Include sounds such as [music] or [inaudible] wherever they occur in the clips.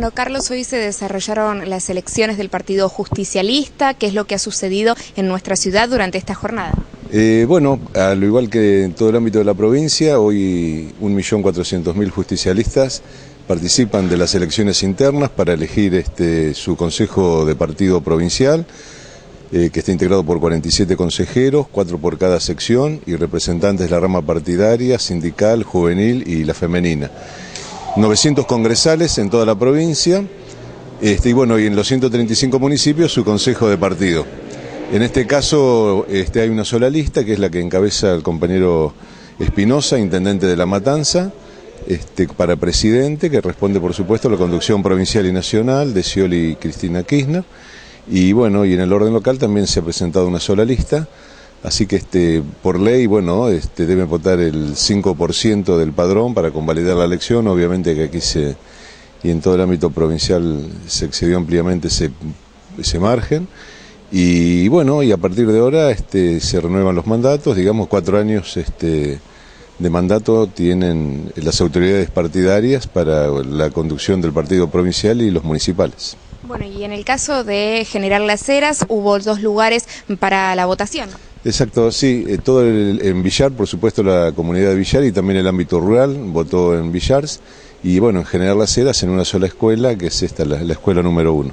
Bueno, Carlos, hoy se desarrollaron las elecciones del Partido Justicialista. ¿Qué es lo que ha sucedido en nuestra ciudad durante esta jornada? Eh, bueno, al igual que en todo el ámbito de la provincia, hoy 1.400.000 justicialistas participan de las elecciones internas para elegir este, su consejo de partido provincial. Eh, que está integrado por 47 consejeros, cuatro por cada sección y representantes de la rama partidaria, sindical, juvenil y la femenina. 900 congresales en toda la provincia este, y bueno, y en los 135 municipios su consejo de partido. En este caso este, hay una sola lista que es la que encabeza el compañero Espinosa, intendente de La Matanza, este, para presidente, que responde por supuesto a la conducción provincial y nacional de Scioli y Cristina Kirchner. Y bueno, y en el orden local también se ha presentado una sola lista, así que este, por ley, bueno, este, debe votar el 5% del padrón para convalidar la elección, obviamente que aquí se, y en todo el ámbito provincial se excedió ampliamente ese, ese margen. Y bueno, y a partir de ahora este, se renuevan los mandatos, digamos cuatro años este, de mandato tienen las autoridades partidarias para la conducción del partido provincial y los municipales. Bueno, y en el caso de General Las Heras hubo dos lugares para la votación. Exacto, sí, eh, todo en Villar, por supuesto la comunidad de Villar y también el ámbito rural votó en Villars y bueno, en General Las Heras en una sola escuela, que es esta, la, escuela número uno.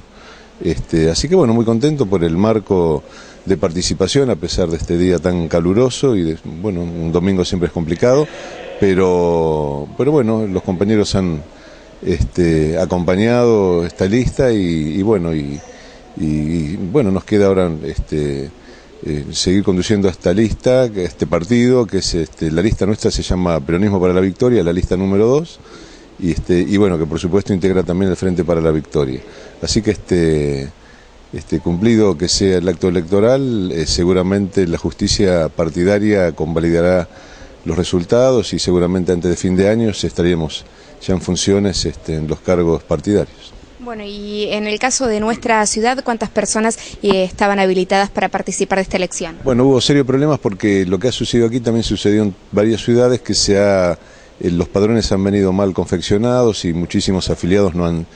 Este, así que bueno, muy contento por el marco de participación a pesar de este día tan caluroso y bueno, un domingo siempre es complicado, pero, pero bueno, los compañeros han este, acompañado esta lista y, bueno, y, bueno, nos queda ahora este, eh, seguir conduciendo esta lista, este partido, que es este, la lista nuestra se llama Peronismo para la Victoria, la lista número 2, y, este, y bueno, que por supuesto integra también el Frente para la Victoria. Así que este, este cumplido que sea el acto electoral, eh, seguramente la justicia partidaria convalidará los resultados y seguramente antes de fin de año estaríamos ya en funciones este, en los cargos partidarios. Bueno, y en el caso de nuestra ciudad, ¿cuántas personas eh, estaban habilitadas para participar de esta elección? Bueno, hubo serios problemas porque lo que ha sucedido aquí también sucedió en varias ciudades que se ha, eh, los padrones han venido mal confeccionados y muchísimos afiliados no han,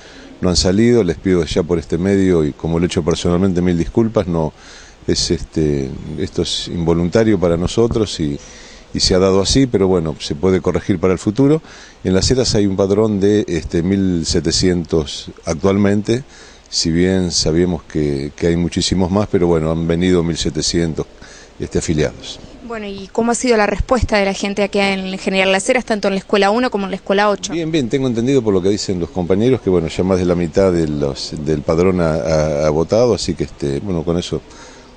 no han salido. Les pido ya por este medio y como lo he hecho personalmente mil disculpas, no es este, esto es involuntario para nosotros y y se ha dado así, pero bueno, se puede corregir para el futuro. En las Heras hay un padrón de este, 1.700 actualmente, si bien sabemos que, hay muchísimos más, pero bueno, han venido 1.700 este, afiliados. Bueno, ¿y cómo ha sido la respuesta de la gente aquí en General Las Heras, tanto en la Escuela 1 como en la Escuela 8? Bien, bien, tengo entendido por lo que dicen los compañeros que bueno, ya más de la mitad de los, del padrón ha, ha votado, así que este, bueno, con eso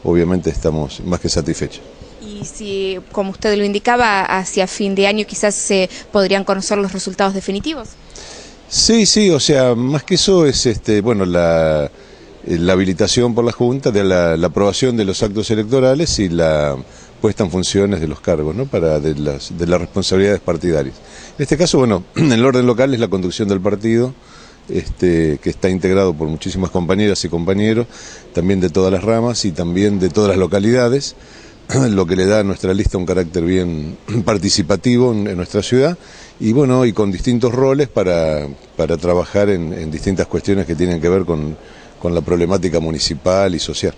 obviamente estamos más que satisfechos. Y si, como usted lo indicaba, hacia fin de año quizás se podrían conocer los resultados definitivos. Sí, sí, o sea, más que eso es, este, bueno, la, la habilitación por la Junta de la, aprobación de los actos electorales y la puesta en funciones de los cargos, ¿no? Para de las, de las responsabilidades partidarias. En este caso, bueno, [clears throat] en el orden local es la conducción del partido. Este, que está integrado por muchísimas compañeras y compañeros, también de todas las ramas y también de todas las localidades. [clears throat] lo que le da a nuestra lista un carácter bien [clears throat] participativo en, nuestra ciudad y bueno, y con distintos roles para, para trabajar en, en distintas cuestiones que tienen que ver con, con la problemática municipal y social.